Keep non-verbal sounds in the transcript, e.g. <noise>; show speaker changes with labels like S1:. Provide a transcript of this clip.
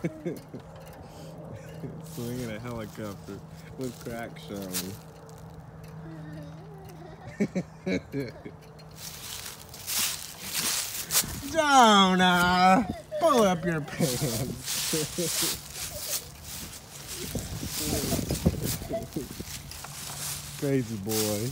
S1: <laughs> Swinging a helicopter with crack showing. <laughs> Jonah, pull up your pants. <laughs> Crazy boy.